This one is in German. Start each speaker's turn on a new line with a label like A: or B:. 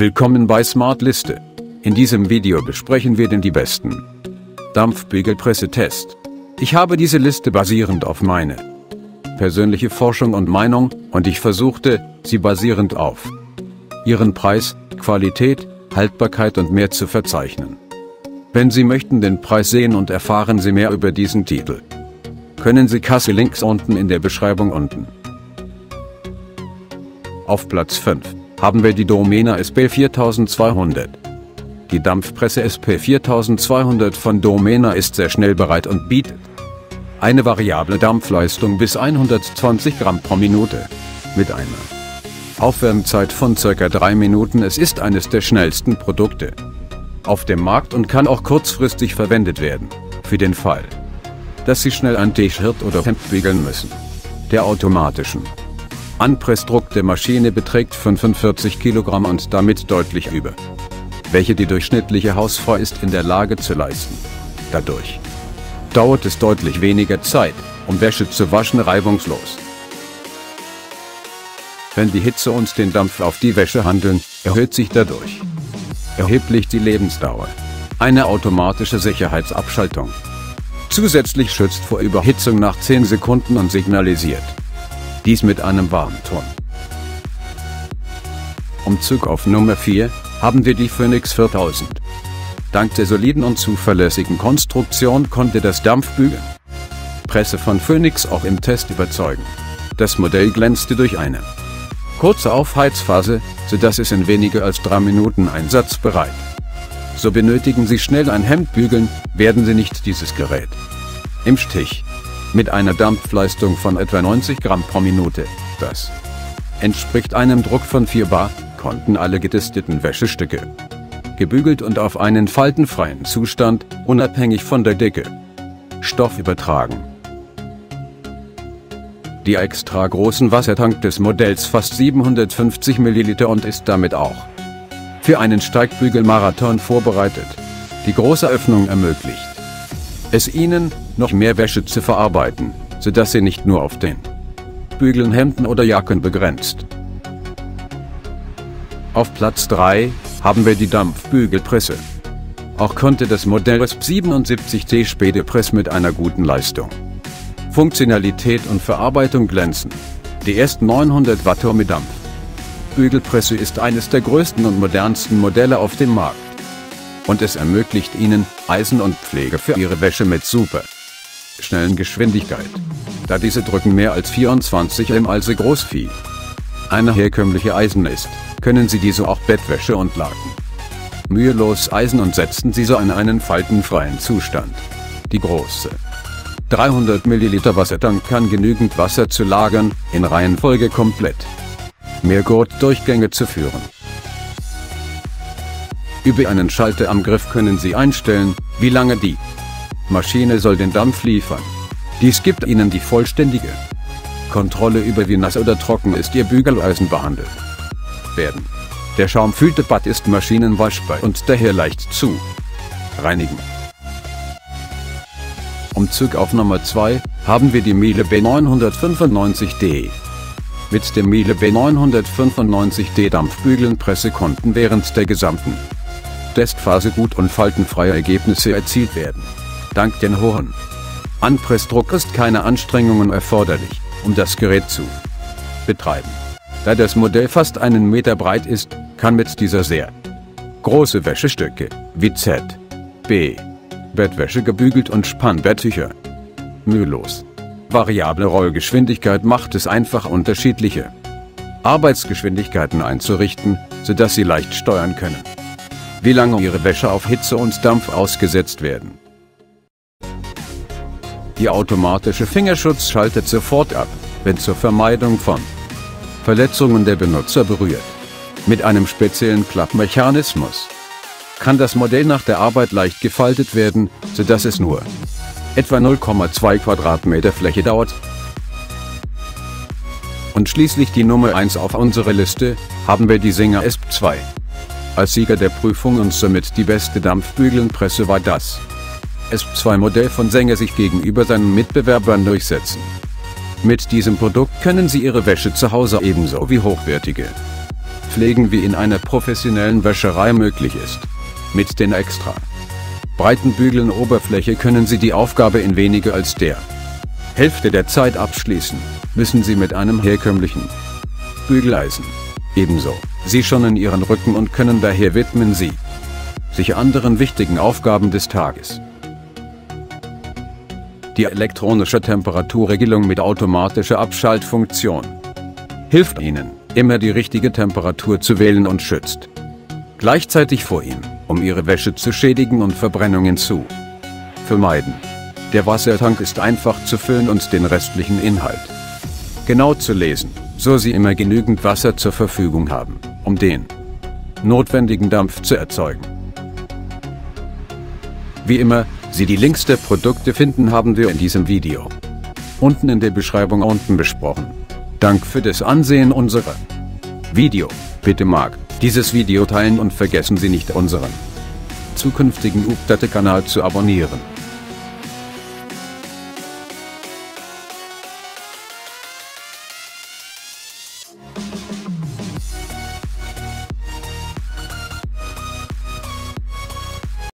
A: Willkommen bei Smart Liste. In diesem Video besprechen wir den die besten Dampfbügelpresse-Test. Ich habe diese Liste basierend auf meine persönliche Forschung und Meinung und ich versuchte, sie basierend auf ihren Preis, Qualität, Haltbarkeit und mehr zu verzeichnen. Wenn Sie möchten den Preis sehen und erfahren Sie mehr über diesen Titel, können Sie Kasse Links unten in der Beschreibung unten. Auf Platz 5 haben wir die Domena SP 4200. Die Dampfpresse SP 4200 von Domena ist sehr schnell bereit und bietet eine variable Dampfleistung bis 120 Gramm pro Minute. Mit einer Aufwärmzeit von ca. 3 Minuten. Es ist eines der schnellsten Produkte auf dem Markt und kann auch kurzfristig verwendet werden. Für den Fall, dass Sie schnell ein T-Shirt oder Hemd bügeln müssen. Der automatischen Anpressdruck der Maschine beträgt 45 Kilogramm und damit deutlich über, welche die durchschnittliche Hausfrau ist in der Lage zu leisten. Dadurch dauert es deutlich weniger Zeit, um Wäsche zu waschen reibungslos. Wenn die Hitze und den Dampf auf die Wäsche handeln, erhöht sich dadurch erheblich die Lebensdauer. Eine automatische Sicherheitsabschaltung. Zusätzlich schützt vor Überhitzung nach 10 Sekunden und signalisiert, dies mit einem Warnton. Umzug auf Nummer 4 haben wir die Phoenix 4000. Dank der soliden und zuverlässigen Konstruktion konnte das Dampfbügeln Presse von Phoenix auch im Test überzeugen. Das Modell glänzte durch eine kurze Aufheizphase, sodass es in weniger als drei Minuten einsatzbereit. So benötigen Sie schnell ein Hemd bügeln, werden Sie nicht dieses Gerät im Stich mit einer Dampfleistung von etwa 90 Gramm pro Minute. Das entspricht einem Druck von 4 bar, konnten alle getesteten Wäschestücke gebügelt und auf einen faltenfreien Zustand, unabhängig von der Dicke, Stoff übertragen. Die extra großen Wassertank des Modells fasst 750 ml und ist damit auch für einen Steigbügelmarathon vorbereitet. Die große Öffnung ermöglicht es Ihnen, noch mehr Wäsche zu verarbeiten, sodass Sie nicht nur auf den Bügeln Hemden oder Jacken begrenzt. Auf Platz 3 haben wir die Dampfbügelpresse. Auch konnte das Modell SP 77T Spedepress mit einer guten Leistung, Funktionalität und Verarbeitung glänzen. Die ersten 900 Watt mit Dampf. Bügelpresse ist eines der größten und modernsten Modelle auf dem Markt und es ermöglicht Ihnen Eisen und Pflege für Ihre Wäsche mit super schnellen Geschwindigkeit. Da diese Drücken mehr als 24 m also Großvieh eine herkömmliche Eisen ist, können Sie diese auch Bettwäsche und Laken mühelos eisen und setzen Sie so in einen faltenfreien Zustand. Die große 300 ml Wassertank kann genügend Wasser zu lagern, in Reihenfolge komplett mehr Gurtdurchgänge zu führen. Über einen Schalter am Griff können Sie einstellen, wie lange die Maschine soll den Dampf liefern. Dies gibt Ihnen die vollständige Kontrolle über wie nass oder trocken ist Ihr Bügeleisen behandelt werden. Der schaumfühlte Bad ist maschinenwaschbar und daher leicht zu reinigen. Umzug auf Nummer 2 haben wir die Miele B995D. Mit dem Miele B995D Dampfbügelnpresse konnten während der gesamten Testphase gut und faltenfreie Ergebnisse erzielt werden. Dank den hohen Anpressdruck ist keine Anstrengungen erforderlich, um das Gerät zu betreiben. Da das Modell fast einen Meter breit ist, kann mit dieser sehr große Wäschestücke, wie Z, B, Bettwäsche gebügelt und Spannbetttücher. Mühelos. Variable Rollgeschwindigkeit macht es einfach unterschiedliche Arbeitsgeschwindigkeiten einzurichten, sodass Sie leicht steuern können wie lange Ihre Wäsche auf Hitze und Dampf ausgesetzt werden. Die automatische Fingerschutz schaltet sofort ab, wenn zur Vermeidung von Verletzungen der Benutzer berührt. Mit einem speziellen Klappmechanismus kann das Modell nach der Arbeit leicht gefaltet werden, sodass es nur etwa 0,2 Quadratmeter Fläche dauert. Und schließlich die Nummer 1 auf unserer Liste, haben wir die Singer ESP 2. Als Sieger der Prüfung und somit die beste Dampfbügelnpresse war das S2-Modell von Sänger sich gegenüber seinen Mitbewerbern durchsetzen. Mit diesem Produkt können Sie Ihre Wäsche zu Hause ebenso wie hochwertige pflegen wie in einer professionellen Wäscherei möglich ist. Mit den extra breiten Bügeln Oberfläche können Sie die Aufgabe in weniger als der Hälfte der Zeit abschließen, müssen Sie mit einem herkömmlichen Bügeleisen. Ebenso, Sie schonen Ihren Rücken und können daher widmen Sie sich anderen wichtigen Aufgaben des Tages. Die elektronische Temperaturregelung mit automatischer Abschaltfunktion hilft Ihnen, immer die richtige Temperatur zu wählen und schützt gleichzeitig vor Ihnen, um Ihre Wäsche zu schädigen und Verbrennungen zu vermeiden. Der Wassertank ist einfach zu füllen und den restlichen Inhalt genau zu lesen, so Sie immer genügend Wasser zur Verfügung haben, um den notwendigen Dampf zu erzeugen. Wie immer, Sie die Links der Produkte finden haben wir in diesem Video. Unten in der Beschreibung unten besprochen. Dank für das Ansehen unserer Video. Bitte mag dieses Video teilen und vergessen Sie nicht unseren zukünftigen Update-Kanal zu abonnieren.